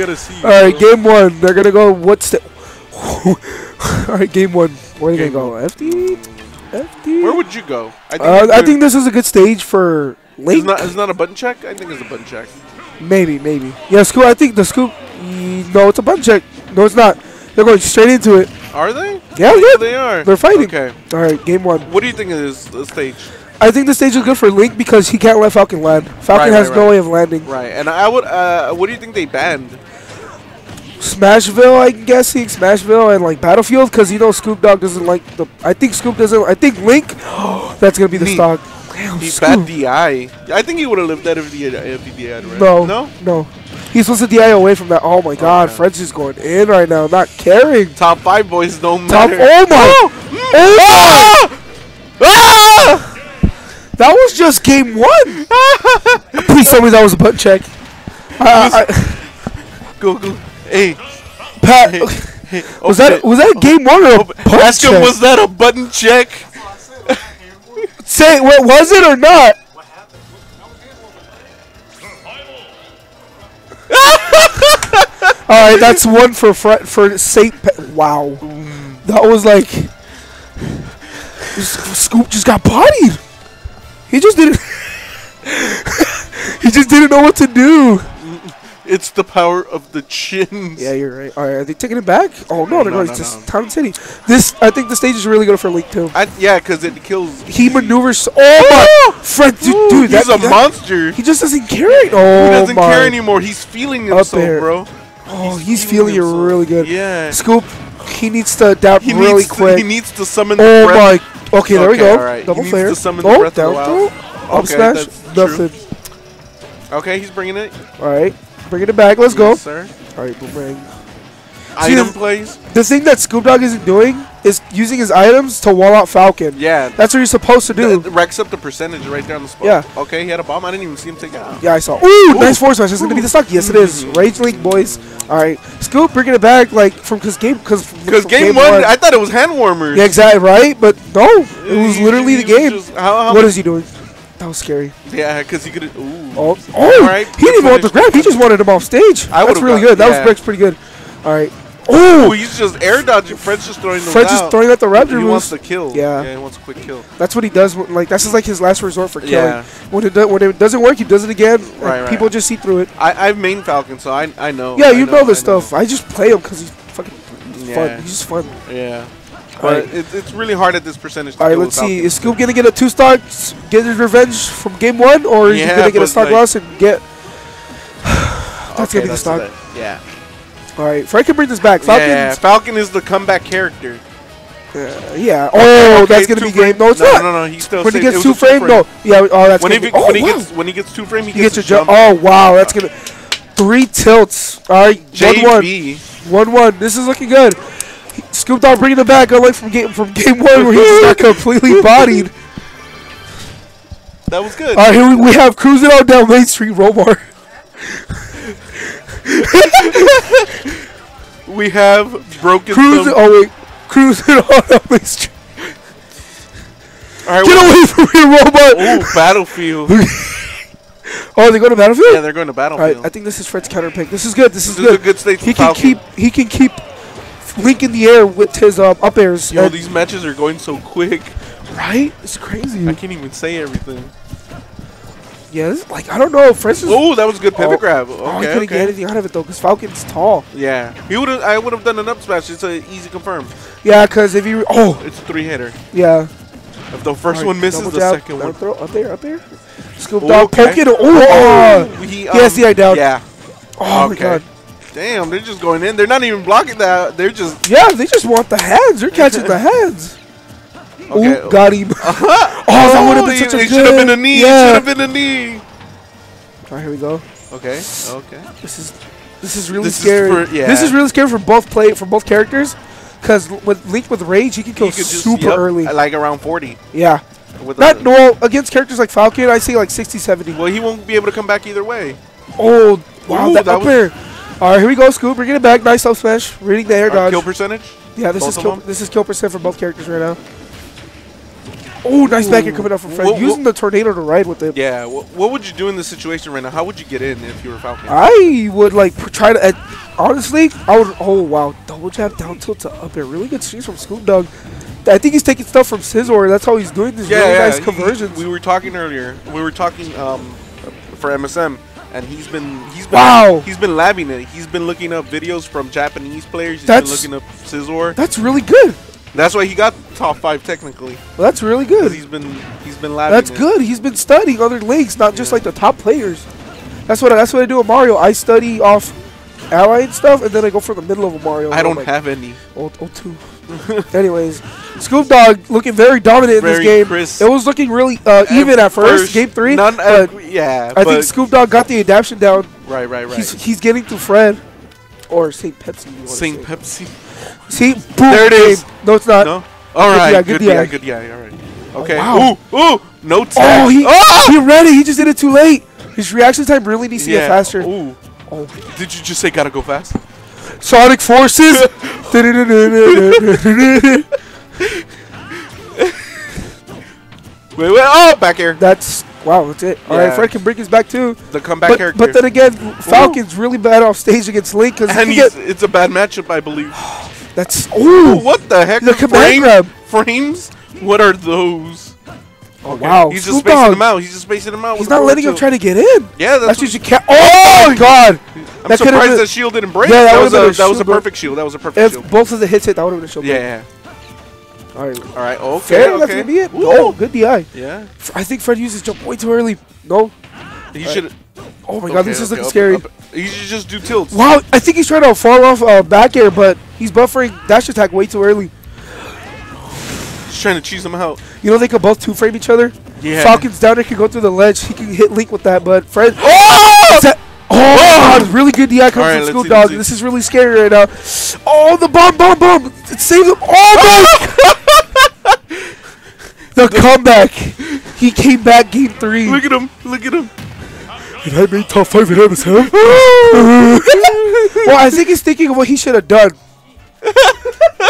gotta see. All right, bro. game one. They're gonna go. What's the? All right, game one. Where are they gonna go? FD. FD. Where would you go? I think, uh, I think this is a good stage for it's Link. not. It's not a button check. I think it's a button check. Maybe, maybe. Yeah, Skoop. I think the Skoop. No, it's a button check. No, it's not. They're going straight into it. Are they? Yeah, Yeah, yeah. they are. They're fighting. Okay. All right, game one. What do you think of this, this stage? I think the stage is good for Link because he can't let Falcon land. Falcon Right, has right, no right. way of landing. Right. And I would. Uh, what do you think they banned? Smashville, I'm guessing Smashville and like Battlefield because you know Skoop Dogg doesn't like the. I think Skoop doesn't. I think Link. that's gonna be the Neat. stock. Damn, He Skoop. banned DI. I think he would have lived that if he if he DI'd, right? No, No. no. He's supposed to DI away from that. Oh my God, Okay. Fred's just going in right now, not caring. Top five boys don't Top. matter. Oh my! Oh my! Ah! That was just game one. Please tell me that was a butt check. I, I, Go go. Hey. Pat, Hey. hey. was that was that game one or a Ask him, check? was that a button check? Say, what was it or not? All right, that's one for Fre- for Saint. Wow, that was like Skoop just got bodied. He just didn't. he just didn't know what to do. It's the power of the chins. Yeah, you're right. All right, are they taking it back? Oh no, they're No, going no, to no. Town City. This, I think, the stage is really good for Link too. I, yeah, because it kills. He maneuvers. Oh my, Fred, dude, Ooh, dude he's that, a that- monster. He just doesn't care. Right. Oh he doesn't my. care anymore. He's feeling himself, bro. Oh, he's, feeling, it really good. Yeah. Skoop, he needs to adapt He really needs to, quick. he needs to summon the oh breath. my. Okay, there we go. alright. Double He needs fair. to summon the oh, down throw. Up Okay, smash. Nothing. Okay, he's bringing it. All right, bring it back. Let's go. Sir. All right, boomerang. Item the- plays. The thing that Skoop Dogg isn't doing is using his items to wall out Falcon. Yeah. That's what you're supposed to do. Th- Racks up the percentage right there on the spot. Yeah. Okay, he had a bomb. I didn't even see him take it out. Yeah, I saw. Ooh, nice force smash. That's gonna be the stock. Yes, it is. Rage Link, boys. All right, Skoop bringing it back like from because game because Because game, one, I thought it was hand warmers. yeah, exactly right, but no, it was literally he the game. just- how, how What is he doing? Was scary. Yeah, because he could. Ooh. Oh, oh! Alright, he didn't even want the grab. He just wanted him off stage. I That's really got- good. That yeah. was pretty good. All right. Oh, he's just air dodging. Fred's just throwing them Fred's out. just throwing out the Raptor He wants to kill. Yeah. Yeah, he wants a quick kill. That's what he does. When, like that's just like his last resort for killing. Yeah. When it do, when it doesn't work, he does it again. Right, right. People just see through it. I I've main Falcon, so I I know. Yeah, I you know, this I stuff. I just play him because he's fucking Yeah. fun. He's just fun. Yeah. But Alright. it, it's really hard at this percentage. To All right, let's see. Falcon. Is Scoop gonna get a two star, get his revenge from game one, or is he gonna get a stock like- loss and get? that's Okay, gonna be the stock. Yeah. All right, Frank can bring this back. Yeah, yeah, Falcon is the comeback character. Uh, yeah. Oh, Okay, that's gonna be frame- game. No, it's no, not. No, no, no. He still when he gets it was two frame, no. Yeah. Oh, that's When he, be-. Oh, when he gets when he gets two frame, he, He gets, gets a jump. jump. Oh wow, that's gonna three tilts. All right, one one, JB. one one. This is looking good. Skoop Dogg bringing it back, unlike from game from game one where he just got completely bodied. That was good. All right, here we, we have cruising on down Main Street, Romar. we have broken. Cruising. Oh wait, cruising on down Main Street. All right, Get away from me, Romar. Ooh, battlefield. Oh, they go to Battlefield. yeah, they're going to All right, battlefield. I think this is Fred's counter pick. This is good. This is this is a good. good stage He can keep. He can keep. Link in the air with his um, up airs. Yo, these matches are going so quick. right? It's crazy. I can't even say everything. Yeah, this, like I don't know. Just. Oh, that was a good pivot Oh. grab. oh, he couldn't okay. get anything out of it though, because Falcon's tall. Yeah, he would. I would have done an up smash. It's an easy confirm. Yeah, because if you. Oh, It's a three hitter. yeah. If the first right, one misses, the jab, second down one. Throw, up there, up there. Skoop Oh, dog, okay. poke it. Oh, oh, he, has the eye down. Yeah. oh my god. Damn, they're just going in. They're not even blocking that. They're just. Yeah, they just want the heads. They're catching the heads. Okay. Ooh, got him. oh, that would have been such a It good. should have been a knee. It Yeah. should have been a knee. All right, here we go. Okay. Okay. This is this is really This is scary. for- yeah. This is really scary for both play for both characters, because with Link with Rage, he can kill He could just super yep, early. like around 40. Yeah. With Not no against characters like Falcon. I see like 60, 70. well, he won't be able to come back either way. Oh, wow, Ooh, that, that up was- air. All right, here we go, Skoop. We're getting it back. Nice up smash. Reading the air Uh, dodge. kill percentage. yeah, this both is kill. them? This is kill percent for both characters right now. Oh, nice back air coming out from Fred. What- what- Using the tornado to ride with it. Yeah. What, what would you do in this situation right now? How would you get in if you were Falcon? I would like try to. Uh, honestly, I would. Oh wow, double jab down tilt to up air. Really good streaks from Skoop Dogg. I think he's taking stuff from Scizor. That's how he's doing these really nice he- conversions. we were talking earlier. We were talking um, for MSM, and he's been he's been Wow. he's been labbing it. He's been looking up videos from Japanese players. He's That's- been looking up Scizor. That's really good. That's why he got top five technically. Well, that's really good. he's been he's been labbing. That's it. good. He's been studying other leagues, not just like the top players. That's what I, that's what I do with Mario. I study off ally and stuff, and then I go for the mid level Mario. I don't like, have any. Oh, oh two. Anyways, Skoop Dogg looking very dominant in this game. crisp. It was looking really uh, even at first, game three. None, but uh, yeah, I but, think Skoop Dogg got the adaptation down. right, right, right. He's, he's getting to Fred. Or St. Pepsi. you wanna Saint say. Pepsi. See? Boom, There it is. game. No, it's not. No. All right. Good, good DI, DI. good DI. All right. Okay. wow. Ooh, ooh. No tag. Oh, he, Ah! he read it. He just did it too late. His reaction time really needs to yeah. get faster. Ooh. Oh. Did you just say gotta go fast? Sonic Forces. Wait, wait. Oh, back here. that's wow. That's it. All right, Yeah. Fred can bring his back too. The comeback But, character. but then again, Falcon's really bad off stage against Link because and he's, get it's a bad matchup, I believe. that's Ooh, ooh what the heck? the command grab. frames? What are those? Oh wow, He's just Skoop spacing Dog. them out. He's just spacing them out. He's not letting him try to get in. Yeah, that's, That's what what you can't. Oh my god! I'm that surprised that shield didn't break. Yeah, that that, was a a that was a perfect shield. That was a perfect If shield. both of the hits hit, that would have been a shield. Yeah, yeah. All right. All right. Okay. Fair. okay. That's gonna be it. Ooh. Oh, good DI. Yeah. I think Fred used his jump way too early. No. He Right. should. Oh my god, this is looking up, scary. up. He should just do tilts. Wow, I think he's trying to fall off uh, back air, but he's buffering dash attack way too early. He's trying to cheese him out. You know they could both two frame each other. Yeah. Falcon's down there can go through the ledge. He can hit Link with that, but Fred. Oh! Oh, oh! god, really good DI comes Alright, from let's see, Dog. This is really scary right now. Oh, the bomb, bomb, bomb! It saved him. Oh my! the comeback. He came back game three. Look at him. Look at him. And I made top five in MSM. well, I think he's thinking of what he should have done.